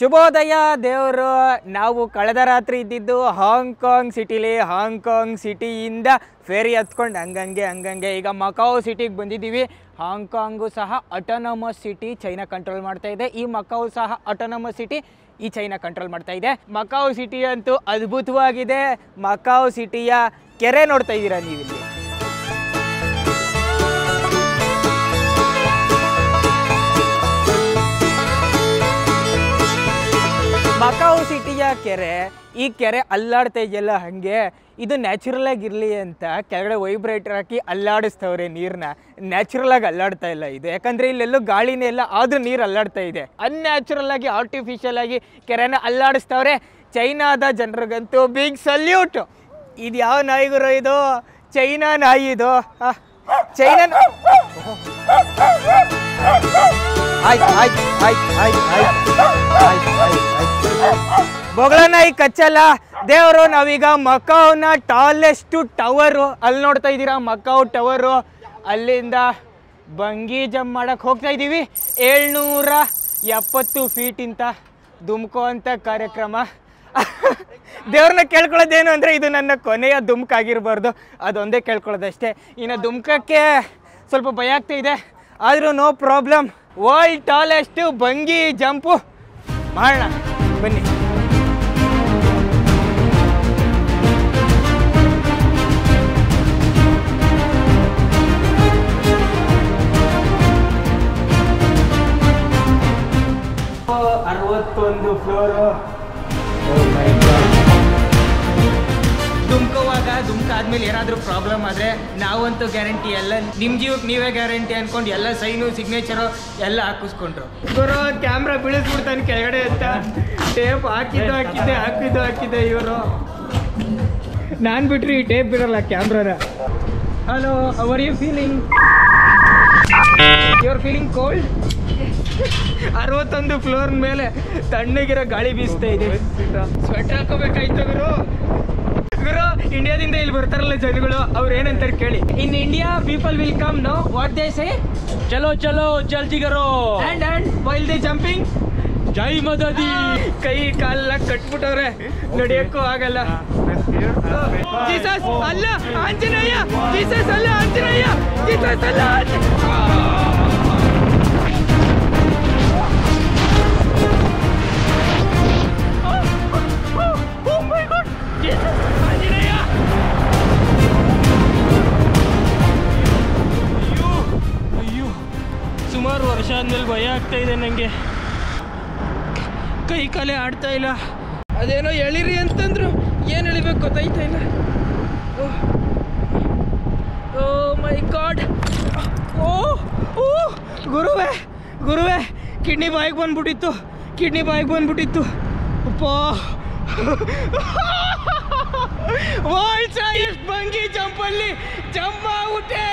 ಶುಭೋದಯ, ದೇವರು. ನಾವು ಕಳೆದ ರಾತ್ರಿ ಇದ್ದಿದ್ದು ಹಾಂಗ್ಕಾಂಗ್ ಸಿಟಿಲಿ. ಹಾಂಗ್ಕಾಂಗ್ ಸಿಟಿಯಿಂದ ಫೇರಿ ಹತ್ಕೊಂಡು ಹಂಗಂಗೆ ಹಂಗಂಗೆ. ಈಗ ಮಕಾವ್ ಸಿಟಿಗೆ ಬಂದಿದ್ದೀವಿ. ಹಾಂಗ್ಕಾಂಗು ಸಹ ಅಟೋನಮಸ್ ಸಿಟಿ ಚೈನಾ ಕಂಟ್ರೋಲ್ ಮಾಡ್ತಾ ಇದೆ. ಈ ಮಕಾವ್ ಸಹ ಅಟೋನಮಸ್ ಸಿಟಿ ಈ ಚೈನಾ ಕಂಟ್ರೋಲ್ ಮಾಡ್ತಾ ಇದೆ. ಮಕಾವ್ ಸಿಟಿ ಅಂತೂ ಅದ್ಭುತವಾಗಿದೆ. ಮಕಾವ್ ಸಿಟಿಯ ಕೆರೆ ನೋಡ್ತಾ ಇದ್ದೀರಾ ನೀವಿಲ್ಲಿ? ಕೆರೆ, ಈ ಕೆರೆ ಅಲ್ಲಾಡ್ತಾ ಇದೆಯಲ್ಲ ಹಂಗೆ? ಇದು ನ್ಯಾಚುರಲ್ ಆಗಿರಲಿ ಅಂತ ಕೆಳಗಡೆ ವೈಬ್ರೇಟರ್ ಹಾಕಿ ಅಲ್ಲಾಡಿಸ್ತವ್ರೆ ನೀರನ್ನ ನ್ಯಾಚುರಲ್ ಆಗಿ ಅಲ್ಲಾಡ್ತಾ ಇಲ್ಲ ಇದು. ಯಾಕಂದ್ರೆ ಇಲ್ಲೆಲ್ಲೂ ಗಾಳಿನೇ ಇಲ್ಲ, ಆದ್ರೂ ನೀರು ಅಲ್ಲಾಡ್ತಾ ಇದೆ. ಅನ್ಯಾಚುರಲ್ ಆಗಿ ಆರ್ಟಿಫಿಷಿಯಲ್ ಆಗಿ ಕೆರೆನ ಅಲ್ಲಾಡಿಸ್ತವ್ರೆ. ಚೈನಾದ ಜನರಿಗಂತೂ ಬಿಗ್ ಸಲ್ಯೂಟ್ ಇದು ಯಾವ ನಾಯಿಗುರು ಇದು? ಚೈನಾ ನಾಯಿ ಇದು. ಚೈನಾ ಆಯ್ತು ಆಯ್ತು ಆಯ್ತು ಆಯ್ತು ಆಯ್ತು ಆಯ್ತು ಆಯ್ತು ಆಯ್ತು. ಬೊಗಳ ನಾಯಿ ಕಚ್ಚಲ್ಲ. ದೇವರು, ನಾವೀಗ ಮಕಾವ್ನ ಟಾಲೆಸ್ಟ್ ಟವರು ಅಲ್ಲಿ ನೋಡ್ತಾ ಇದ್ದೀರಾ? ಮಕಾವ್ ಟವರು ಅಲ್ಲಿಂದ ಬಂಗಿ ಜಂಪ್ ಮಾಡಕ್ಕೆ ಹೋಗ್ತಾ ಇದ್ದೀವಿ. ಏಳ್ನೂರ ಎಪ್ಪತ್ತು ಫೀಟಿಂತ ದುಮ್ಕೋ ಅಂತ ಕಾರ್ಯಕ್ರಮ. ದೇವ್ರನ್ನ ಕೇಳ್ಕೊಳ್ಳೋದೇನು ಅಂದರೆ ಇದು ನನ್ನ ಕೊನೆಯ ದುಮ್ಕಾಗಿರ್ಬಾರ್ದು ಅದೊಂದೇ ಕೇಳ್ಕೊಳ್ಳೋದಷ್ಟೇ. ಇನ್ನು ದುಮ್ಕಕ್ಕೆ ಸ್ವಲ್ಪ ಭಯ ಆಗ್ತಾ ಇದೆ. ಆದರೂ no problem. World tallest bungee jump ಮಾಡೋಣ. ಬನ್ನಿ. ಅರವತ್ತೊಂದು God. ದುಮ್ಕೋವಾಗ ದುಮ್ಕ ಆದ್ಮೇಲೆ ಏನಾದರೂ ಪ್ರಾಬ್ಲಮ್ ಆದರೆ ನಾವಂತೂ ಗ್ಯಾರಂಟಿ ಎಲ್ಲ ನಿಮ್ಮ ಜೀವಕ್ಕೆ ನೀವೇ ಗ್ಯಾರಂಟಿ ಅನ್ಕೊಂಡು ಎಲ್ಲ ಸೈನು ಸಿಗ್ನೇಚರು ಎಲ್ಲ ಹಾಕಿಸ್ಕೊಂಡ್ರು. ಗುರು ಕ್ಯಾಮ್ರಾ ಬೀಳಿಸ್ಬಿಡ್ತಾನೆ ಕೆಳಗಡೆ ಅಂತ. ಟೇಪ್ ಹಾಕಿದ್ದು ಹಾಕಿದ್ದೆ ಹಾಕಿದ್ದು ಹಾಕಿದ್ದೆ ಇವರು. ನಾನು ಬಿಟ್ರಿ ಈ ಟೇಪ್ ಬಿಡಲ್ಲ ಕ್ಯಾಮ್ರಾನ hello are you feeling feeling cold ಅರವತ್ತೊಂದು ಫ್ಲೋರ್ ಮೇಲೆ ತಣ್ಣಗಿರೋ ಗಾಳಿ ಬೀಸ್ತಾ ಇದೆ. ಸ್ವೆಟರ್ ಹಾಕೋಬೇಕಾಯ್ತು ಗುರು. ಗುರು ಇಂಡಿಯಾದಿಂದ ಇಲ್ಲಿ ಬರ್ತಾರಲ್ಲ ಜನಗಳು ಅವ್ರು ಏನಂತಾರೆ ಕೇಳಿ. In India people will come know what they say ಚಲೋ ಚಲೋ ಜಲ್ದಿ ಕರೋ and and while they jumping ಜೈ ಮದದಿ. ಕೈ ಕಾಲ ಕಟ್ಬಿಟ್ಟವ್ರೆ. ನಡೆಯಕ್ಕೂ ಆಗಲ್ಲ. ಜೀಸಸ್ ಅಲ್ಲ ಆಂಜನೇಯ ಜೀಸಸ್ ಅಲ್ಲ ಆಂಜನೇಯ ಜೀಸಸ್ ಅಲ್ಲ ಆಂಜ- ಇದೆ ನನಗೆ ಕೈ ಕಾಲೇ ಆಡ್ತಾ ಇಲ್ಲ. ಅದೇನೋ ಎಳಿರಿ ಅಂತಂದ್ರು ಏನು ಎಳಿಬೇಕು ಗೊತ್ತಾಯ್ತಾ ಇಲ್ಲ. ಓ. My god. O oh. ಗುರುವೆ ಗುರುವೆ, ಕಿಡ್ನಿ ಬಾಯಿಗೆ ಬಂದ್ಬಿಟ್ಟಿತ್ತು. ಕಿಡ್ನಿ ಬಾಯಿಗೆ ಬಂದ್ಬಿಟ್ಟಿತ್ತು. ಅಪ್ಪ. ವರ್ಲ್ಡ್ ಸೈಸ್ಟ್ ಬಂಗಿ ಜಂಪಲ್ಲಿ ಜಂಪ್ ಆಗ್ಬಿಟ್ಟೆ